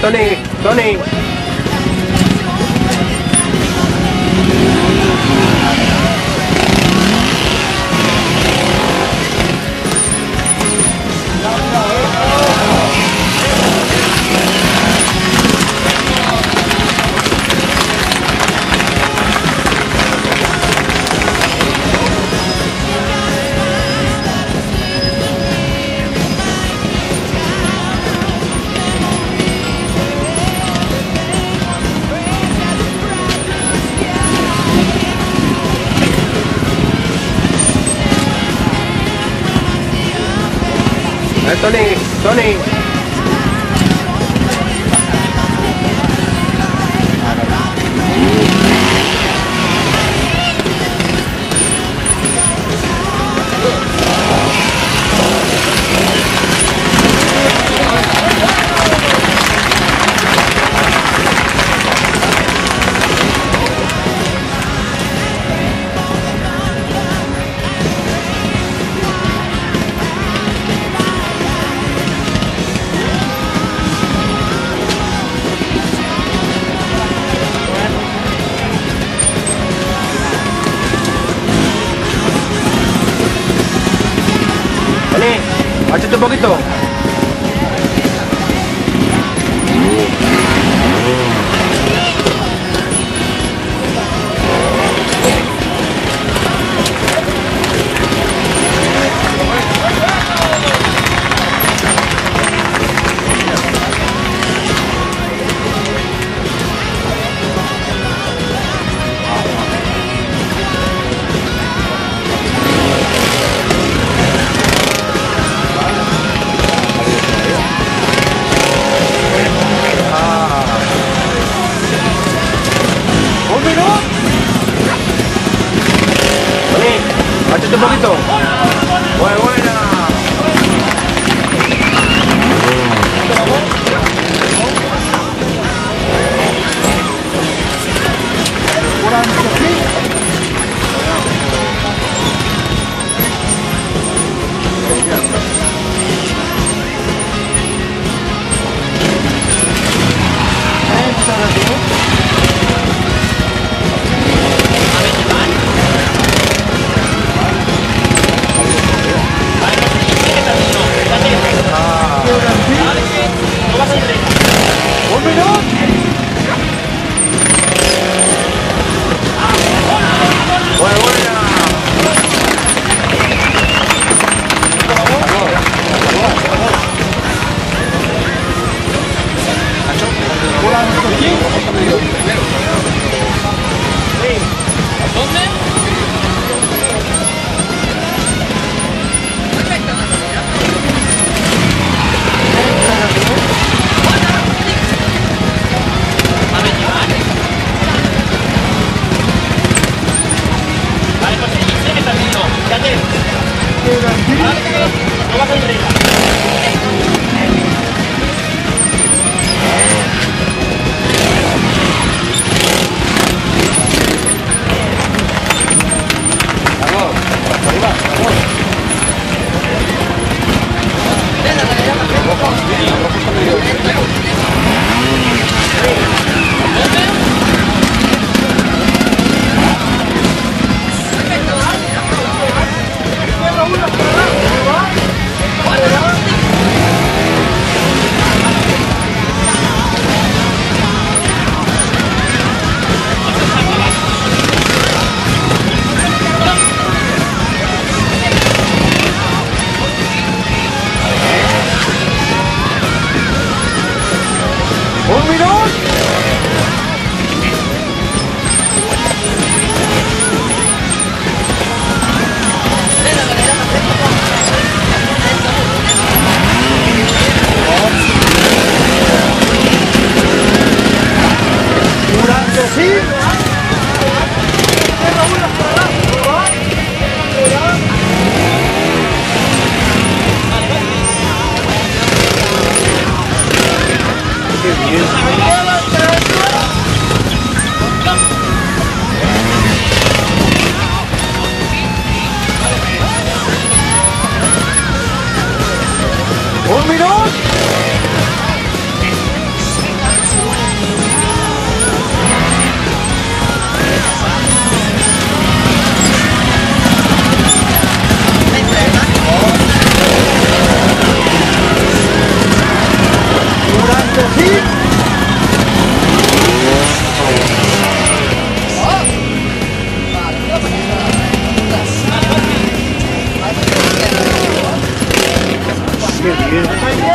Tony, Tony. Tony. Tony, machete un poquito. Machete un poquito. ¡Un minuto! Steve. 这里